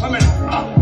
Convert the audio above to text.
他们啊。